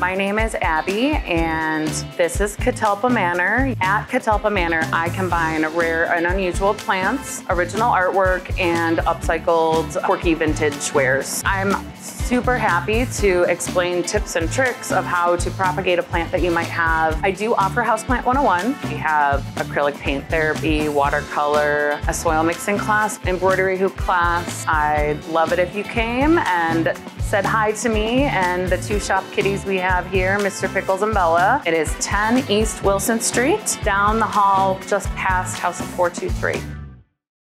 My name is Abby, and this is CatTalpa Manor. At CatTalpa Manor, I combine rare and unusual plants, original artwork, and upcycled quirky vintage wares. I'm super happy to explain tips and tricks of how to propagate a plant that you might have. I do offer Houseplant 101. We have acrylic paint therapy, watercolor, a soil mixing class, embroidery hoop class. I'd love it if you came and said hi to me and the two shop kitties we have here, Mr. Pickles and Bella. It is 10 East Wilson Street, down the hall just past House of 423.